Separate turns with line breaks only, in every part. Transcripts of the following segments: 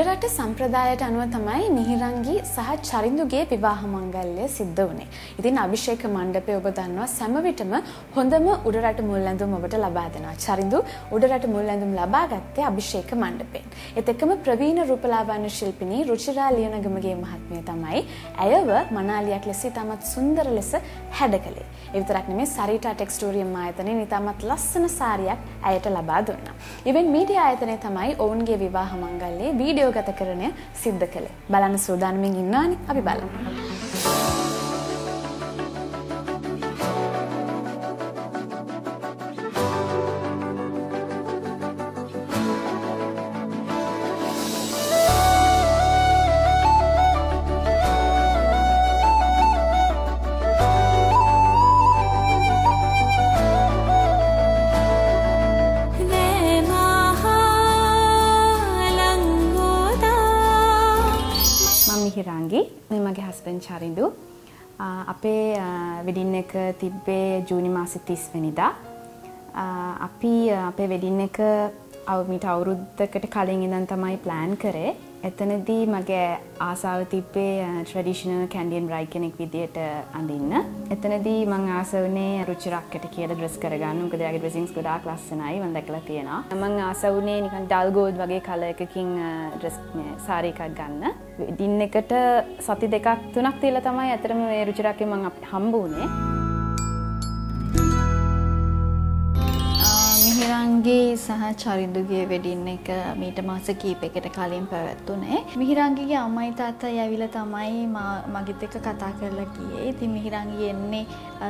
උඩරට සම්ප්‍රදායට අනුව තමයි මිහිරංගි සහ චරින්දුගේ විවාහ මංගල්‍ය සිද්ධ වුණේ. ඉතින් අභිෂේක මණ්ඩපය ඔබ දන්නවා සෑම විටම හොඳම උඩරට මුල් ඇඳුම් ඔබට ලබා දෙනවා. චරින්දු උඩරට මුල් ඇඳුම් ලබා ගත්තේ අභිෂේක මණ්ඩපයෙන්. ඒත් එක්කම ප්‍රවීණ රූපලාවන්‍ය ශිල්පිනී රුචිරා ලියනගමගේ මහත්මිය තමයි ඇයව මනාලියක් ලෙස ඉතාමත් සුන්දර ලෙස හැඩ කළේ. ඒ විතරක් නෙමෙයි සරිටා ටෙක්ස්ටෝරියම් ආයතනයෙන් ඉතාමත් ලස්සන සාරියක් ඇයට ලබා දුන්නා. ඉවෙන් මීඩියා ආයතනය තමයි ඔවුන්ගේ විවාහ මංගල්‍යයේ වීඩියෝ ගතකරණය සිද්ධ කළේ. බලන්න සූදානමින් ඉන්නානි අපි බලමු.
මේ මගේ හස්බන් චරිදු අපේ වෙඩින් එක තිබ්බේ ජූනි මාසි තිස් වෙනිදා. අපි අපේ වෙඩින් එක අවමිට අවුරුද්ධකට කලින් ඉඳන් තමයි ප්ලෑන් කරේ. එතනදී මගේ ආසාාව තිබ්බේ ට්‍රඩිෂනල් කැන්ඩියන් රයි කෙනෙක් විදියට අඳන්න. එතනදී මං ආසවනේ රුචිරක්කට කියල ඩ්‍රස් කරගන්න. මොකද යාගේ ඩ්‍රසිංස් ගොඩාක් ලස්සනයි මම දැකලා තියෙනවා. මං ආසවුනේ නිකන් ඩල්ගෝඩ් වගේ කල එකකින් ඩ්‍රස් සාරී එකක් ගන්න. ඩින් එකට සති දෙකක් තුනක් තියලා තමයි ඇතරම මේ රුචිරක්කේ මං හම්බ වුණේ.
මිහිරංගේ සහ චරිදුගේ වෙඩින්න එක මීට මාස කීපෙකට කලින් පැවැත්තුනේ. මිහිරංගිගේ අම්මයි තාත්තයි ඇවිල තමයි මගිත් එක කතා කරලා ගියේ. ඉතින් මිහිරංගි එන්නේ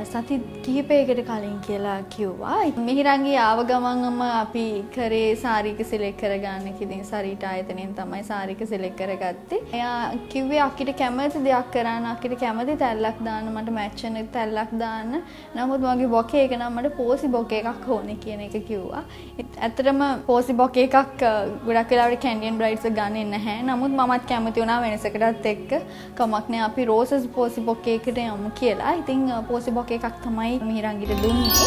සති කිහිපයකට කලින් කියලා කිව්වා. මිහිරංගි ආව ගමන්ම අපි කරේ සාරික සිලෙක් කරගන්න ඉතින් සරීට ආයතනයෙන් තමයි සාරික සිලෙක් කරගත්තේ. එයා කිව්වේ අක්කිට කැමති දෙයක් කරන්න අක්කිට කැමති තැල්ලක් දාන්න මට මැච් වෙන තැල්ලක් දාන්න. නමුත් මගේ බොකේ එක නම් මට පෝසි බොකේ එකක් ඕනේ කියන එක කිව්වා. ඇත්තටම පෝසි බොක එකක් ගොඩක් වෙලාවට කැන්ඩියන් බ්‍රයිට්ස් ගන්නේ නැහැ. නමුත් මමත් කැමති වුණා වෙනසකටත් එක්ක කමක් නෑ අපි රෝසස් පෝසි බොක එකට යමු කියලා. ඉතින් පෝසි බොක එකක් තමයි මිහිරංගිට දුන්නේ.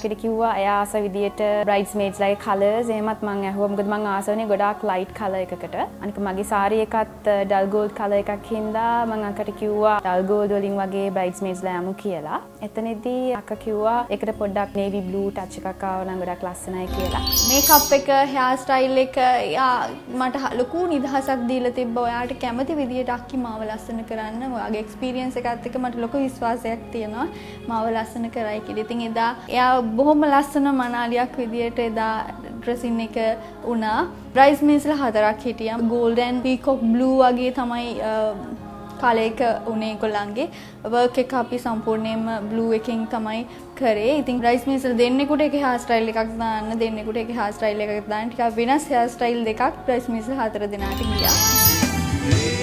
විතරක්ට කිව්වා. එයා ආස විදියට බ්‍රයිට්ස් මේඩ්ස් ලගේ කලර්ස් එහෙමත් මං ඇහුවා. මොකද මං ආසවනේ ගොඩාක් ලයිට් කලර් එකකට. අනික මගේ සාරි එකත් ඩල් ගෝල්ඩ් කලර් එකක් හින්දා මං අක්කට කිව්වා ඩල් ගෝල්ඩ් වලින් වගේ බ්‍රයිට්ස් මේඩ්ස් ලා යමු කියලා. එතනදී අක්කා කිව්වා ඒකට පොඩ්ඩක් නේවි බ්ලූ ටච් එකක් ආව නම් ගොඩක් ලස්සනයි කියලා.
මේකප් එක හෙයාර් ස්ටයිල් එක යා මට ලොකු නිදහසක් දීලා තිබ්බා. ඔයාට කැමති විදියට අක්කි මාව ලස්සන කරන්න. ඔයාගේ එක්ස්පීරියන්ස් එකත් එක්ක මට ලොකු විශ්වාසයක් තියෙනවා. මාව ලස්සන කරයි කියලා. ඉතින් එදා එයා බොහොම ලස්සන මනාලියක් විදියට එදා ඩ්‍රසින් එක වුණා. බ්‍රයිස් මේස්ල හතරක් හිටිය. ගෝල්ඩන් පීකොක් බ්ලූ වගේ තමයි කාලයක උනේ කොල්ලන්ගේ වර්ක් එක අපි සම්පූර්ණයෙන්ම බ්ලූ එකෙන් තමයි කරේ. ඉතින් රයිස් මේසල් දෙන්නෙකුට එක හා ස්ටයිල් එකක් දාන්න දෙන්නෙකුට එක හා ස්ටයිල් එකක් දාන්න. ටිකක් වෙනස් හෙයාර් ස්ටයිල් දෙකක් ප්‍රයිස් මේසල් හතර දෙනාට ගියා.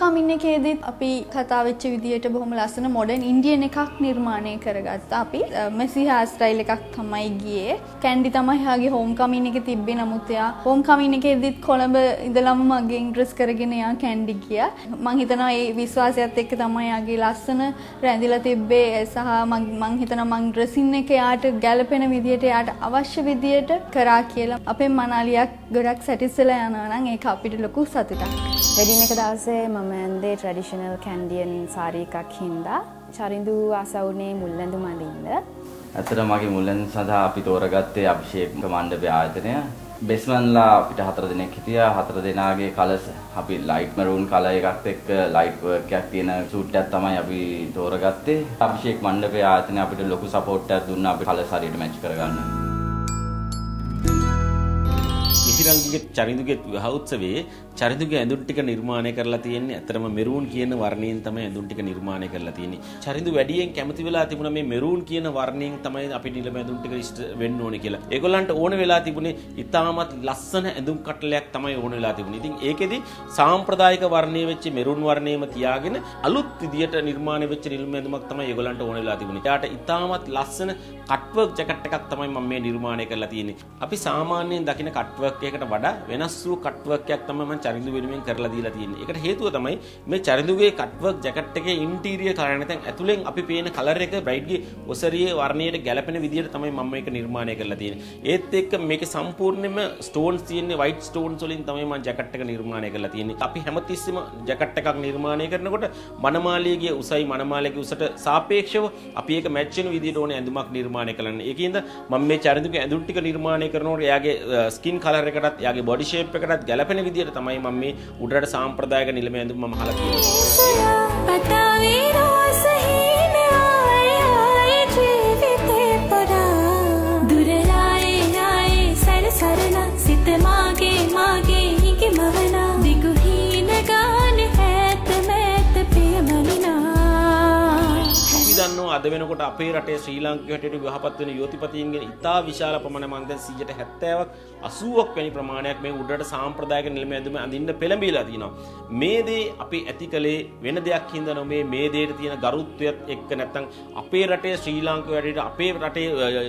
කමින් එකේදීත් අපි කතා වෙච්ච විදියට බොහොම ලස්සන මොඩර්න් ඉන්දියන් එකක් නිර්මාණය කරගත්තා. අපි මෙසි හෑ ස්ටයිල් එකක් තමයි ගියේ. කැන්ඩි තමයි එයාගේ හෝම් කමින් එක තිබ්බේ. නමුත් එයා හෝම් කමින් එකේදීත් කොළඹ ඉඳලම මගෙන් ඩ්‍රෙස් කරගෙන එයා කැන්ඩි ගියා. මං හිතනවා ඒ විශ්වාසයත් එක්ක තමයි එයාගේ ලස්සන රැඳිලා තිබ්බේ. සහ මං හිතනවා මං ඩ්‍රෙසින් එක එයාට ගැළපෙන විදියට එයාට අවශ්‍ය විදියට කරා කියලා. අපේ මනාලියක් ගොඩක් සැටිස්වෙලා යනවා නම් ඒක අපිට ලොකු සතුටක්.
වෙඩින් එක දවසේ මම ඇන්දේ ට්‍රඩිෂනල් කැන්ඩියන් සාරී එකක් හින්දා චරිදු ආසවුනේ මුල්ලඳු මඳින්න.
ඇත්තට මගේ මුල්ලන් සඳහා අපි තෝරගත්තේ අභිෂේක මණ්ඩපය ආයතනය. බෙස්මන්ලා අපිට හතර දෙනෙක් හිටියා හතර දෙනාගේ කලර්ස් අපි ලයිට් මරූන් කලර් එකත් එක්ක ලයිට් වර්ක් එකක් තියෙන සූට් එකක් තමයි අපි තෝරගත්තේ. අභිෂේක් මණ්ඩපය ආයතනය අපිට ලොකු සපෝට් එකක් දුන්නා අපි කලර්ස් හරියට මැච් කරගන්න.
මිහිරංගිගේ චරිඳුගේ විවාහෝත්සවයේ චරිඳුගේ ඇඳුම් ටික නිර්මාණය කරලා තියෙන්නේ අතරම මෙරූන් කියන වර්ණයෙන් තමයි ඇඳුම් ටික නිර්මාණය කරලා තියෙන්නේ. චරිඳු වැඩියෙන් කැමති වෙලා තිබුණා මේ මෙරූන් කියන වර්ණයෙන් තමයි අපි නිලම ඇඳුම් ටික ඉෂ්ට වෙන්න ඕනේ කියලා. ඒගොල්ලන්ට ඕන වෙලා තිබුණේ ඉතාමත් ලස්සන ඇඳුම් කටලයක් තමයි ඕන වෙලා තිබුණේ. ඉතින් ඒකෙදි සාම්ප්‍රදායික වර්ණයේ වෙච්ච මෙරූන් වර්ණයේම තියාගෙන අලුත් විදියට නිර්මාණය වෙච්ච නිල්ම ඇඳුමක් තමයි ඒගොල්ලන්ට ඕන වෙලා තිබුණේ. ඊට ඉතාමත් ලස්සන කට්වර්ක් ජැකට් එකක් තමයි මම මේ නිර්මාණය කරලා තියෙන්නේ. අපි සාමාන්‍යයෙන් දකින කට්වර්ක් එකකට වඩා වෙනස් වූ කට්වර්ක් එකක් තමයි මම චරිඳු වෙනුවෙන් කරලා දීලා තියෙන්නේ. ඒකට හේතුව තමයි මේ චරිඳුගේ කට්වර්ක් ජැකට් එකේ ඉන්ටීරියර් කලර් නැත්නම් ඇතුලෙන් අපි පේන කලර් එක බ්‍රයිට්ගේ ඔසරියේ වර්ණයට ගැලපෙන විදිහට තමයි මම මේක නිර්මාණය කරලා තියෙන්නේ. ඒත් එක්ක මේකේ සම්පූර්ණයෙන්ම ස්ටෝන්ස් තියෙන්නේ වයිට් ස්ටෝන්ස් වලින් තමයි මම ජැකට් එක නිර්මාණය කරලා තියෙන්නේ. අපි හැමතිස්සෙම ජැකට් එකක් නිර්මාණය කරනකොට මනමාලියගේ උසයි මනමාලියගේ උසට සාපේක්ෂව අපි ඒක මැච් වෙන විදිහට ඕනේ ඇඳුමක් නිර්මාණය කරන්න. ඒකින්ද මම මේ චරිඳුගේ ඇඳුම් ටික නිර්මාණය කරනකොට එයාගේ ස්කින් කලර් එකටත් එයාගේ බොඩි ෂේප් එකටත් ගැලපෙන විදිහට තමයි මම මේ උඩරට සාම්ප්‍රදායික නිලම ඇඳුම් මම අහලා
තියෙන්නේ.
අද වෙනකොට අපේ රටේ ශ්‍රී ලාංකික හැටියට විවාහපත් වෙන යුවතිපතීන්ගෙන් ඉතා විශාල ප්‍රමාණයක් මම දැන් 170ක් 80ක් වැනි ප්‍රමාණයක් මේ උඩරට සාම්ප්‍රදායික නිලම ඇඳුම අඳින්න පෙළඹිලා තිනවා. මේ දේ අපි ඇති කලේ වෙන දෙයක් හින්දා නොමේ මේ දේට තියෙන ගරුත්වයත් එක්ක නැත්තම් අපේ රටේ ශ්‍රී ලාංකික හැටියට අපේ රටේ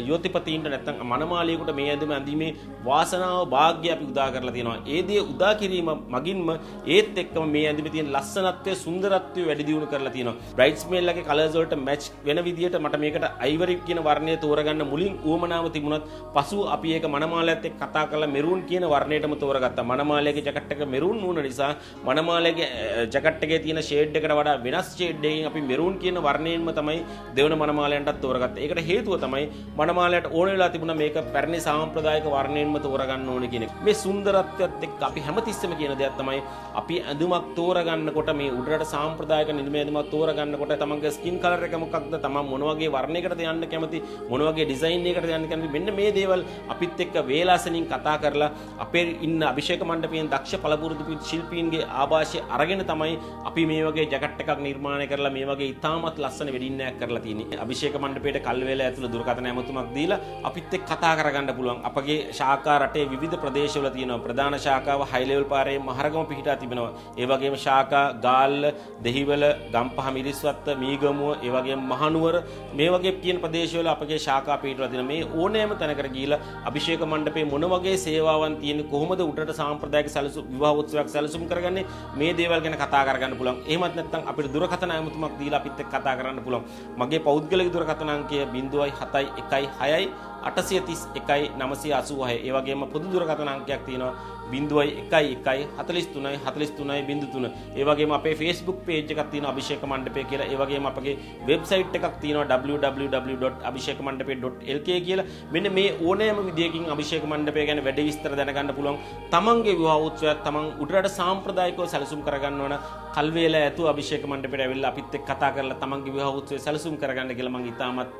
යුවතිපතීන්ට නැත්තම් මනමාලියෙකුට මේ ඇඳුම අඳීමේ වාසනාව වාග්ය අපි උදා කරලා තියෙනවා. ඒ දේ උදා කිරීම මගින්ම ඒත් එක්කම මේ ඇඳුමේ තියෙන ලස්සනත්වය සුන්දරත්වය වැඩි දියුණු කරලා තියෙනවා. බ්‍රයිට්ස්මේල්ලගේ කලර්ස් වලට මැච් වෙන විදියට මට මේකට අයිවරි කියන වර්ණය තෝරගන්න මුලින් ඌමනාව තිබුණත් පසු අපි ඒක මනමාලයත් එක්ක කතා කරලා මෙරූන් කියන වර්ණයටම තෝරගත්තා. මනමාලයගේ ජැකට් එක මෙරූන් වුණ නිසා මනමාලයගේ ජැකට් එකේ තියෙන ෂේඩ් එකට වඩා වෙනස් ෂේඩ් එකකින් අපි මෙරූන් කියන වර්ණයෙන්ම තමයි දෙවන මනමාලයන්ටත් තෝරගත්තේ. ඒකට හේතුව තමයි මනමාලයට ඕන වෙලා තිබුණා මේක පැරණි සාම්ප්‍රදායික වර්ණයෙන්ම තෝරගන්න ඕනේ කියන එක. මේ සුන්දරත්වයත් එක්ක අපි හැමතිස්සෙම කියන දෙයක් තමයි අපි ඇඳුමක් තෝරගන්නකොට මේ උඩරට සාම්ප්‍රදායික නිර්මය ඇඳුමක් තෝරගන්නකොට තමන්ගේ ස්කින් කලර් එක මොකක්ද තමන් මොන වගේ වර්ණයකටද යන්න කැමති මොන වගේ ඩිසයින් එකකටද යන්න කැමති මෙන්න මේ දේවල් අපිත් එක්ක වේලාසනින් කතා කරලා අපේ ඉන්න අභිෂේක මණ්ඩපයෙන් දක්ෂ පළපුරුදු ශිල්පීන්ගේ ආభాෂය අරගෙන තමයි අපි මේ වගේ ජැකට් එකක් නිර්මාණය කරලා මේ වගේ ඉතාමත් ලස්සන වෙඩින් එකක් කරලා තියෙන්නේ. අභිෂේක මණ්ඩපයට කල්වේල ඇතුළේ දුරකථන ඇමතුමක් දීලා අපිත් එක්ක කතා කරගන්න පුළුවන්. අපගේ ශාඛා රටේ විවිධ ප්‍රදේශවල තියෙනවා. ප්‍රධාන ශාඛාව හයි ලෙවල් පාරේ මහරගම පිහිටා තිබෙනවා. ඒ වගේම ශාඛා ගාල්ල දෙහිවල ගම්පහ මිරිස්වත්ත මීගමුව ඒ වගේම මහනුවර මේ වගේ කියන ප්‍රදේශවල අපගේ ශාඛා පිහිටලා තියෙන මේ ඕනෑම තැනකට ගිහිලා අභිෂේක මණ්ඩපේ මොන වගේ සේවාවන් තියෙන්නේ කොහොමද උඩට සාම්ප්‍රදායික සැලසුම් විවාහ උත්සවයක් සැලසුම් කරගන්නේ මේ දේවල් ගැන කතා කරගන්න පුළුවන්. එහෙමත් නැත්නම් අපිට දුරකථන ඇමතුමක් දීලා අපිත් එක්ක කතා කරන්න පුළුවන්. මගේ පෞද්ගලික දුරකථන අංකය 0.716 831යි 986. ඒ වගේම පොදු දුරකථන අංකයක් තියෙනවා බිඳුවයි එකයි එකයි හතලිස් තුනයි හතලිස් තුනයි බිඳු තුන. ඒ වගේම අපේ ෆේස්බුක් පේජ් එකක් තියෙනවා අභිෂේක මණ්ඩපය කියලා. ඒ වගේම අපගේ වෙබ්සයිට් එකක් තියෙනවා www.abhishekmandape.lk කියලා. මෙන්න මේ ඕනෑම විදියකින් අභිෂේක මණ්ඩපය ගැන වැඩි විස්තර දැනගන්න පුළුවන්. තමන්ගේ විවාහ උත්සවයක් තමන් උඩරට සාම්ප්‍රදායිකව සැලසුම් කරගන්න ඕන කල්වේල ඇතු අභිෂේක මණ්ඩපයට ඇවිල්ලා අපිත් එක්ක කතා කරලා තමන්ගේ විවාහ උත්සවය සැලසුම් කරගන්න කියලා මම ඉතාමත්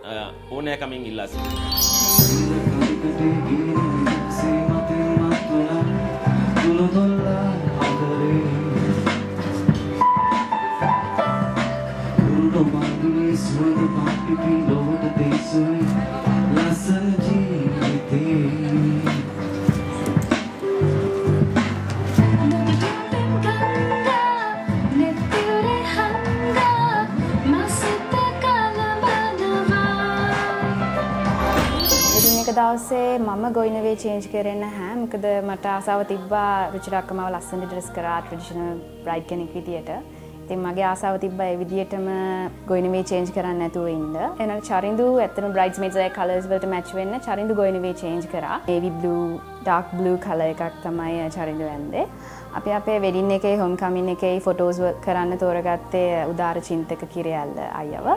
ඕනෑකමින් ඉල්ලා සිටිනවා.
සුවඳ පාපිපි ලොවට දේශුයි ලස්සන ජීවිතේ
දවසේ මම ගොයිනවේ චේන්ජ් කරන්න හැ මොකද මට ආසාව තිබ්බා රුචිරක්කමාව ලස්සන ඩ්‍රෙස් කරා ට්‍රඩිෂනල් බ්‍රයිඩ් කෙනෙක් විදියට. ඉතින් මගේ ආසාව තිබ්බා ඒ විදියටම ගොයිනවේ චේන්ජ් කරන්න නැතුව ඉන්න. එනකොට චරින්දු ඇත්තටම බ්‍රයිඩ්ස්මේඩ්ස් ලගේ කලර්ස් වලට මැච් වෙන්න චරින්දු ගොයිනවේ චේන්ජ් කරා. navy blue dark blue colour එකක් තමයි චරින්දු ඇන්දේ. අපි අපේ වෙඩින් එකේ හොම් කමින් එකේ ෆොටෝස් කරන්න තෝරගත්තේ උදාර චින්තක කිරයල්ල අයව.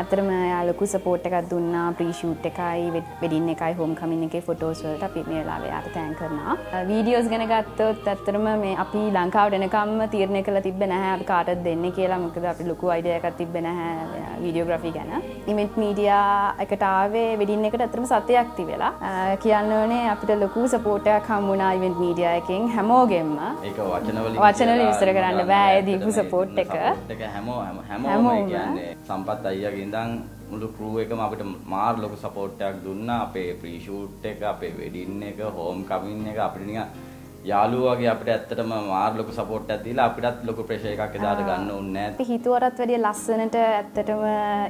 ඇතරම යා ලොකු සපෝට් එකක් දුන්නා ප්‍රීෂූට් එකයි වෙඩින් එකයි හෝම් කමින් එකේ ෆොටෝස් වලට අපි මේ වෙලාවේ යාට තෑන් කරනවා. වීඩියෝස් ගැන ගත්තොත් ඇත්තටම මේ අපි ලංකාවට එනකම්ම තීරණය කළා තිබ්බේ නැහැ අපි කාටද දෙන්නේ කියලා. මොකද අපි ලොකු අයිඩියා එකක් තිබ්බේ නැහැ වීඩියෝග්‍රැෆි ගැන. ඉමෙන්ට් මීඩියා එකට ආවේ වෙඩින් එකට ඇත්තටම සතයක් තිබෙලා. කියන්න ඕනේ අපිට ලොකු සපෝට් එකක් හම්බුණා ඉවෙන්ට් මීඩියා එකෙන් හැමෝගෙම.
ඒක වචනවලින්
වචනවලින් විස්තර කරන්න බෑ ඒ දීපු සපෝට් එක.
එක හැමෝ හැමෝම කියන්නේ සම්පත් අයියාගේ ඉඳන් මුළු ක්‍රූ එකම අපිට මාර් ලොකු සපෝට් එකක් දුන්නා අපේ ප්‍රී ෂූට් එක අපේ වෙඩින් එක හෝම් කමින් එක අපිට නිකන් යාළුවෝ වගේ අපිට ඇත්තටම මාර් ලොකු සපෝට් එකක් දීලා අපිටත් ලොකු ප්‍රෙෂර් එකක් එදාට ගන්න ඕනේ නැහැ.
අපි හිතුවරත් වැඩිය ලස්සනට ඇත්තටම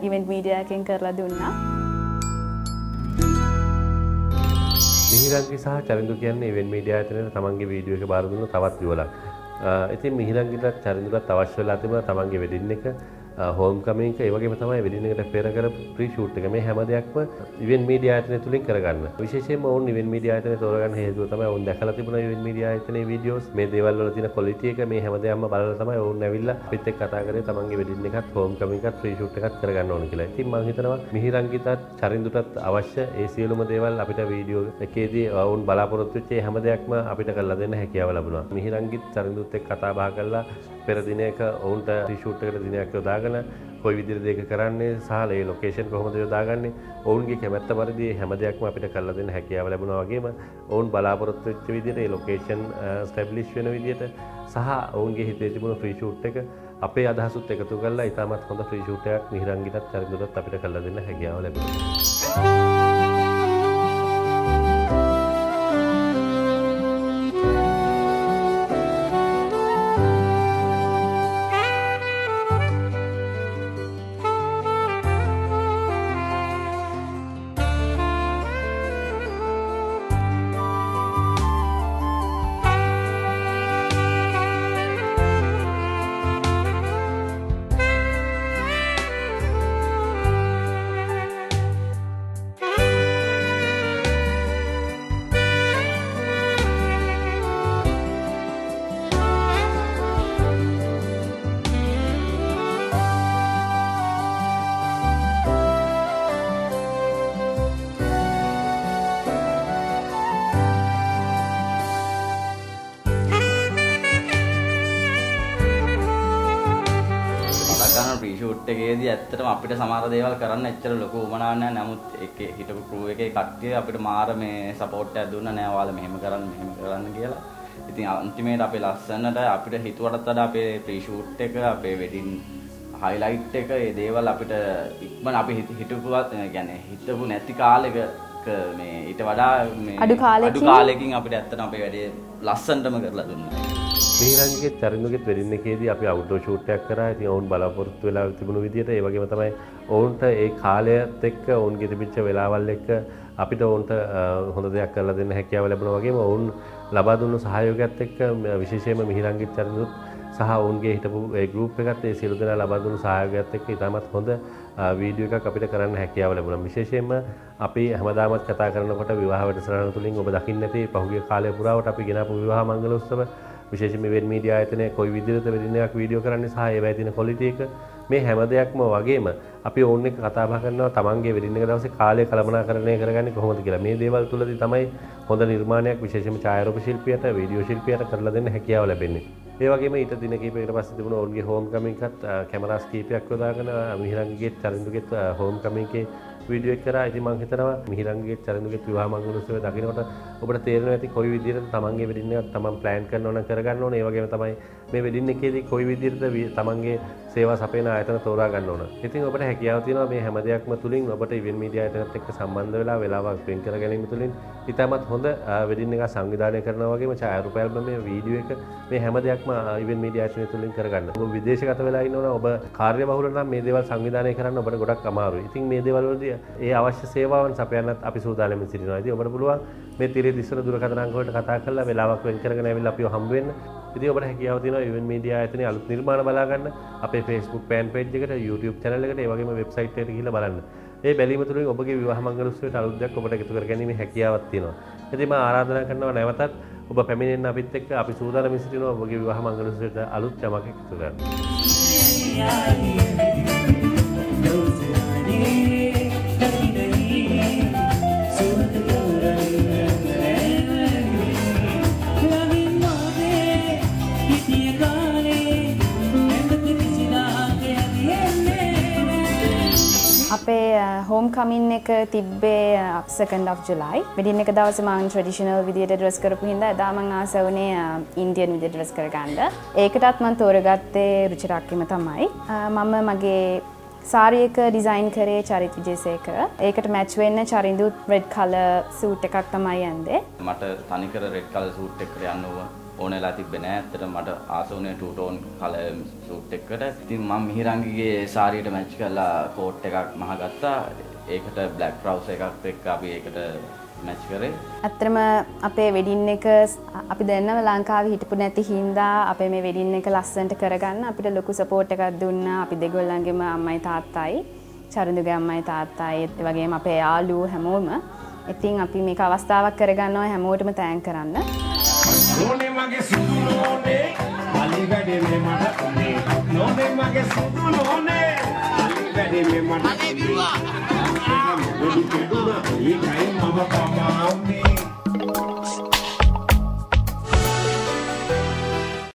ඉවෙන්ට් මීඩියා එකෙන් කරලා දුන්නා.
මිහිරංගි සහ චරින්දු කියන්නේ ඉවෙන්ට් මීඩියා ආයතනයේ තමන්ගේ වීඩියෝ එක බාර දුන්න තවත් යුවලක්. ඉතින් මිහිරංගිට චරින්දුටත් අවශ්‍ය වෙලා තිබුණා තමන්ගේ වෙඩින් එක හෝම් කමින්ක ඒවගේ තමයි වෙඩිනකට පෙර කර ප්‍රීෂූට් එක මේ හැම දෙයක්ම ඉවෙන් මීඩියා ආයතනය තුලින් කරගන්න. විශේෂයෙන්ම ඔවුන් ඉවෙන් මීඩියා ආයතනය තෝරගන්න හේතුව තමයි ඔවුන් දැකලා තිබුණා ඉවෙන් මීඩියා ආයතනයේ වීඩියෝස් මේ දේවල් වල තියෙන ක්වොලිටි එක මේ හැම දෙයක්ම බලලා තමයි ඔවුන් ඇවිල්ලා අපිත් එක්ක කතා කරේ තමන්ගේ වෙඩින් එකත් හෝම් කමින් එකත් ප්‍රීෂූට් එකත් කරගන්න ඕන කියලා. ඉතින් මම හිතනවා මිහිරංගිතත් චරින්දුටත් අවශ්‍ය ඒ සියලුම දේවල් අපිට වීඩියෝ එකේදී ඔවුන් බලාපොරොත්තු වෙච්ච හැම දෙයක්ම අපිට කරලා දෙන්න හැකියාව ලැබුණා. මිහිරංගිත් චරින්දුත් එක්ක කතා බහ කරලා පෙර දිනයක ඔවුන්ට ෂූට් එකට දිනයක් යොදාගෙන කොයි විදිහට ඒක කරන්නේ සහ ඒ ලොකේෂන් කොහොමද යොදාගන්නේ? ඔවුන්ගේ කැමැත්ත පරිදි හැම දෙයක්ම අපිට කරලා දෙන්න හැකියාව ලැබුණා වගේම ඔවුන් බලාපොරොත්තු වෙච්ච විදිහට ඒ ලොකේෂන් ස්ටැබ්ලිෂ් වෙන විදිහට සහ ඔවුන්ගේ හිතේ තිබුණු ෆ්‍රී ෂූට් එක අපේ අදහසුත් එකතු කරලා ඉතාමත් හොඳ ෆ්‍රී ෂූට් එකක් මිහිරංගිටත් චරිතුටත් අපිට කරලා දෙන්න හැකියාව ලැබුණා.
ඇත්තටම අපිට සමහර දේවල් කරන්න එච්චර ලොකු උවමනාවක් නැහැ. නමුත් ඒකේ හිටපු ක්‍රූ එකේ කට්ටිය අපිට මාර මේ සපෝට් එකක් දුන්නා නෑ ඔයාලා මෙහෙම කරන්න මෙහෙම කරන්න කියලා. ඉතින් අන්තිමේට අපේ ලස්සනට අපිට හිතුවටත් වඩා අපේ ප්‍රීෂූට් එක අපේ වෙඩින් හයිලයිට් එක ඒ දේවල් අපිට ඉක්මන අපි හිතපුවත් يعني හිතපු නැති කාලෙක මේ ඊට වඩා මේ
අඩු කාලෙකින්
අඩු කාලෙකින් අපිට ඇත්තටම අපේ වැඩේ ලස්සනටම කරලා දුන්නා.
මිහිරන්ගේ චරින්දුගෙත් වෙඩින් එකේදී අපි අවුට්ඩෝර් ෂූට් එකක් කරා. ඉතින් ඔවුන් බලාපොරොත්තු වෙලා තිබුණු විදිහට ඒ වගේම තමයි ඔවුන්ට ඒ කාලයත් එක්ක ඔවුන්ගේ තිබිච්ච වෙලාවල් එක්ක අපිට ඔවුන්ට හොඳ දෙයක් කරලා දෙන්න හැකියාව ලැබුණා වගේම ඔවුන් ලබා දුන්නු සහයෝගයත් එක්ක විශේෂයෙන්ම මිහිරන්ගේ චරින්දුත් සහ ඔවුන්ගේ හිටපු ඒ ගෲප් එකත් ඒ සියලු දෙනා ලබා දුන්නු සහයෝගයත් එක්ක ඉතාමත් හොඳ වීඩියෝ එකක් අපිට කරන්න හැකියාව ලැබුණා. විශේෂයෙන්ම අපි හැමදාමත් කතා කරනකොට විවාහ වැඩසටහන තුලින් ඔබ දකින්න ඇති පහුගිය කාලය පුරාවට අපි ගෙනාපු විවාහ මංගල උත්සව විශේෂයෙන්ම වෙන් මීඩියා ආයතනය කොයි විදිහට වෙඩින් එකක් වීඩියෝ කරන්නේ සහ ඒවයි තියෙන ක්වොලිටි එක මේ හැම දෙයක්ම වගේම අපි ඔවුන් එක්ක කතා බහ කරනවා තමන්ගේ වෙඩින් එක දවසේ කාලය කළමනාකරණය කරගන්නේ කොහොමද කියලා. මේ දේවල් තුලදී තමයි හොඳ නිර්මාණයක් විශේෂයෙන්ම ඡායාරූප ශිල්පියට වීඩියෝ ශිල්පියට කරලා දෙන්න හැකියාව ලැබෙන්නේ. ඒ වගේම ඊට දින කිහිපයකට පස්සේ තිබුණ ඔවුන්ගේ හෝම් කමින් එකත් කැමරාස් කිහිපයක් යොදාගෙන මිහිරන්ගේ චරින්දුගේ හෝම් කමින් එකේ වීඩියෝ එක කරා ඉතින් මම හිතනවා මිහිරන්ගේ චරින්දුගේ විවාහ මංගල උත්සවය දකිනකොට ඔබට තේරෙනවා ඇති කොයි විදිහට තමන්ගේ වෙඩින් එකක් තමන් ප්ලෑන් කරනවා නම් කරගන්න ඕනේ ඒ වගේම තමයි මේ වෙඩින් එකේදී කොයි විදිහට තමන්ගේ සේවා සපයන ආයතන තෝරා ගන්න ඕන. ඉතින් ඔබට හැකියාව තියෙනවා මේ හැම දෙයක්ම තුලින් ඔබට ඉවෙන් මීඩියා ආයතනත් එක්ක සම්බන්ධ වෙලා වෙලාවක් වෙන් කර ගැනීම තුලින් ඉතාමත් හොඳ වෙඩින් එකක් සංවිධානය කරනවා වගේම ඡායාරූප ඇල්බමේ වීඩියෝ එක මේ හැම දෙයක්ම ඉවෙන් මීඩියා ආයතනය තුලින් කරගන්න. ඔබ විදේශගත වෙලා ඉන්නවනම් ඔබ කාර්යබහුල නම් මේ දේවල් සංවිධානය කරන්න ඔබට ගොඩක් අමාරුයි. ඉතින් මේ දේවල් වලදී ඒ අවශ්‍ය සේවාවන් සපයන්නත් අපි සූදානම් සිටිනවා. ඉතින් ඔබට පුළුවන් මේ තිරේ දිස්සන දුරකථන අංක වලට කතා කරලා වෙලාවක් වෙන් කරගෙන ඇවිල්ලා අපිව හම්බ වෙන්න. ඉතින් ඔබට හැකියාව තියෙනවා ඉවෙන් මීඩියා ආයතනයේ අලුත් නිර්මාණ බලා ගන්න. අපේ Facebook fan page එකට YouTube channel එකට ඒ වගේම website එකට ගිහිල්ලා බලන්න. ඒ බැලීම තුළින් ඔබගේ විවාහ මංගල උත්සවයට අලුත් දෙයක් ඔබට එකතු කර ගැනීමේ හැකියාවක් තියෙනවා. ඉතින් මම ආරාධනා කරනවා නැවතත් ඔබ පැමිණෙන්න අපිත් එක්ක අපි සූදානම් සිටිනවා ඔබගේ විවාහ මංගල උත්සවයට අලුත් යමක් එකතු කරන්න.
වෙඩින් එක තිබ්බේ uh, second of July wedding එක දවස මං ට්‍රඩිෂනල් විදියට ඩ්‍රස් කරපු හින්දා එදා මං ආස වුණේ uh, ඉන්දියන් විදියට ඩ්‍රස් කරගන්න. ඒකටත් මං තෝරගත්තේ රුචිරක්කිම තමයි. Uh, මම මගේ සාරියක ඩිසයින් කරේ චරිත විජේසේකර. ඒකට මැච් වෙන්න චරින්දුත් රෙඩ් කලර් සූට් එකක් තමයි යන්නේ.
මට තනිකර රෙඩ් කලර් සූට් එකකට යන්න ඕනෙලා තිබ්බේ නෑ. ඇත්තට මට ආස වුණේ ටූ ටෝන් කලර් සූට් එකකට. ඉතින් මම මිහිරංගිගේ සාරියට මැච් කරලා කෝට් එකක් මහගත්තා. ඒකට බ්ලැක් බ්‍රවුස් එකක් එක්ක අපි ඒකට මැච් කරේ.
ඇත්තටම අපේ වෙඩින් එක අපි දෙන්නම ලංකාවේ හිටපු නැති හින්දා අපේ මේ වෙඩින් එක ලස්සනට කරගන්න අපිට ලොකු සපෝට් එකක් දුන්නා. අපි දෙගොල්ලන්ගේම අම්මයි තාත්තයි, චරුඳුගේ අම්මයි තාත්තයි, ඒ වගේම අපේ යාළුවෝ හැමෝම. ඉතින් අපි මේක අවස්ථාවක් කරගන්නවා හැමෝටම තෑන්ක් කරන්න.
නෝනේ මගේ සුදු නෝනේ අලි වැඩේ මේ මට උනේ නෝනේ මගේ සුදු නෝනේ අලි වැඩේ මේ මට උනේ අලි බිවා මොකද කෙඩුනා ඒකයි මම පමාන්නේ